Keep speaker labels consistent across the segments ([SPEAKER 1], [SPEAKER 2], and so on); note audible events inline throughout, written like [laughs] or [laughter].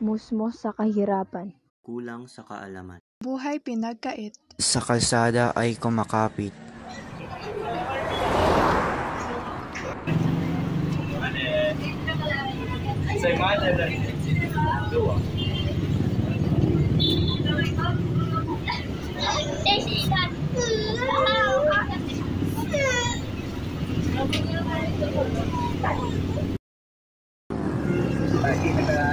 [SPEAKER 1] musmos sa kahirapan.
[SPEAKER 2] kulang sa kaalaman.
[SPEAKER 3] Buhay pinagkait.
[SPEAKER 4] Sa kalsada ay kumakapit. [laughs]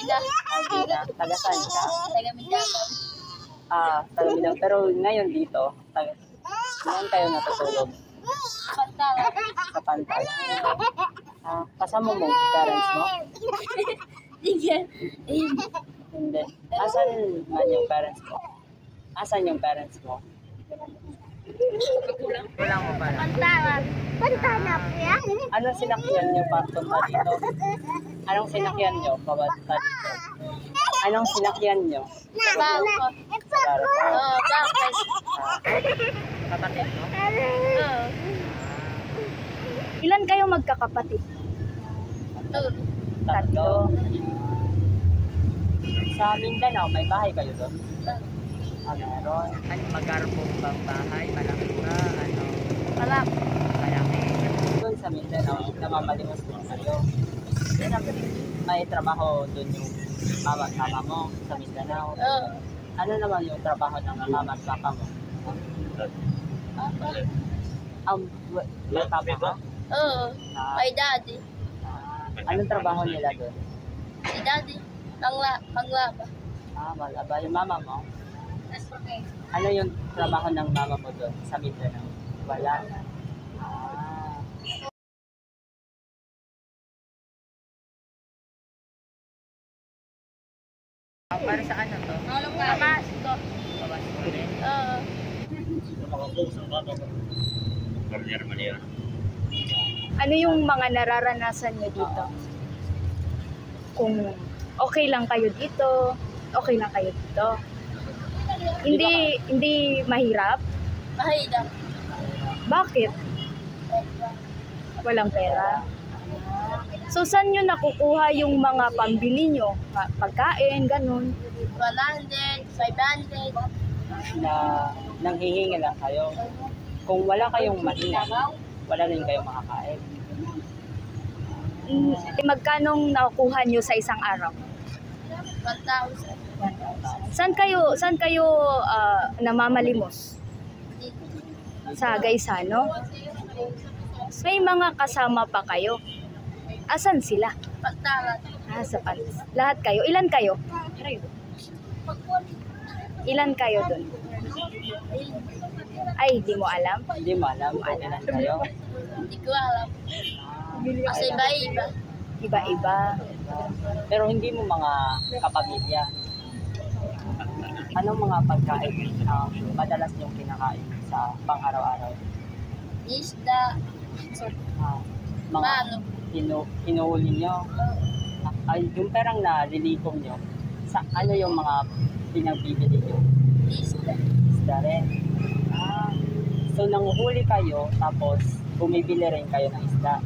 [SPEAKER 5] Algina.
[SPEAKER 6] Algina. Taga saan ka?
[SPEAKER 5] Taga Mindoro.
[SPEAKER 6] Ah, taga Mindanao. Pero ngayon dito, taga, ngayon kayo natutulog
[SPEAKER 5] Pantala.
[SPEAKER 6] sa pantal. Ah, kasama mo, parents mo?
[SPEAKER 5] Tingnan.
[SPEAKER 6] Hindi. Asan man yung parents mo? Asan yung parents mo?
[SPEAKER 5] Kulang.
[SPEAKER 6] Mo pala.
[SPEAKER 5] Pantala po yan.
[SPEAKER 6] Anong sinakyan nyo papunta dito? Anong sinakyan nyo papunta dito? Anong sinakyan nyo?
[SPEAKER 5] Bangko. Oo, bangko.
[SPEAKER 6] kapatid mo?
[SPEAKER 5] Oo.
[SPEAKER 1] Ilan kayo magkakapatid?
[SPEAKER 5] Oo.
[SPEAKER 6] Tatlo. Sa Mindanao, may bahay kayo doon? Ah, meron. Ano, po bang bahay? Malaki ba? Ano?
[SPEAKER 5] Malaki.
[SPEAKER 6] Malaki. Doon sa Mindanao, namamalimos din kayo. May trabaho doon yung mama at papa mo sa Mindanao.
[SPEAKER 5] Oo.
[SPEAKER 6] Ano naman yung trabaho ng mama at papa mo? Um, wa- may papa ka?
[SPEAKER 5] Oo.
[SPEAKER 6] Ah,
[SPEAKER 5] Kay daddy.
[SPEAKER 6] ah, anong trabaho nila doon?
[SPEAKER 5] Si daddy. Pangla, panglaba.
[SPEAKER 6] Ah, malaba. Yung mama mo? Ano yung trabaho ng mama mo doon sa Mindanao? Wala. Ah, para sa ano to?
[SPEAKER 5] Pamasko.
[SPEAKER 6] Pabasko rin.
[SPEAKER 5] Oo.
[SPEAKER 1] Ano yung mga nararanasan nyo dito? Kung okay lang kayo dito, okay lang kayo dito. Hindi hindi mahirap.
[SPEAKER 5] Mahirap.
[SPEAKER 1] Bakit? Walang pera. So saan nyo nakukuha yung mga pambili nyo? Pa- Pagkain, ganun.
[SPEAKER 5] 100, 500.
[SPEAKER 6] Na nanghihingi lang kayo. Kung wala kayong mainam, wala rin kayong makakain.
[SPEAKER 1] Mm, eh, magkanong nakukuha nyo sa isang araw?
[SPEAKER 5] 1,000.
[SPEAKER 1] Saan kayo saan kayo ah, namamalimos? Sa Gaisano? May mga kasama pa kayo. Asan sila? Ah, sa pan. Lahat kayo. Ilan kayo? Ilan kayo doon? Ay, di mo alam.
[SPEAKER 6] Hindi mo alam kung ilan kayo.
[SPEAKER 5] Hindi ko alam. Kasi iba-iba.
[SPEAKER 1] Iba-iba.
[SPEAKER 6] Pero hindi mo mga kapamilya. Anong mga pagkain ang madalas yung kinakain sa pang-araw-araw?
[SPEAKER 5] Isda.
[SPEAKER 6] Ah, mga
[SPEAKER 5] Mano.
[SPEAKER 6] inu inuuli nyo? Ay, yung perang nalilikom nyo, sa ano yung mga pinagbibili nyo?
[SPEAKER 5] Isda.
[SPEAKER 6] Isda rin. Ah, so nanguhuli kayo, tapos bumibili rin kayo ng isda.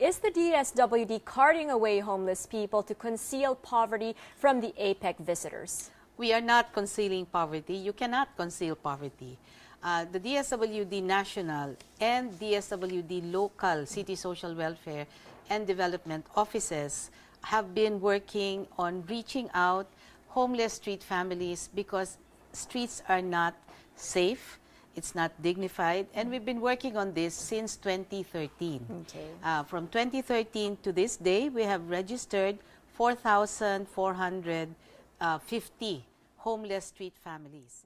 [SPEAKER 7] Is the DSWD carting away homeless people to conceal poverty from the APEC visitors?
[SPEAKER 8] We are not concealing poverty. You cannot conceal poverty. Uh, the DSWD national and DSWD local city social welfare and development offices have been working on reaching out homeless street families because streets are not safe, it's not dignified, and we've been working on this since 2013.
[SPEAKER 7] Okay.
[SPEAKER 8] Uh, from 2013 to this day, we have registered 4,450 homeless street families.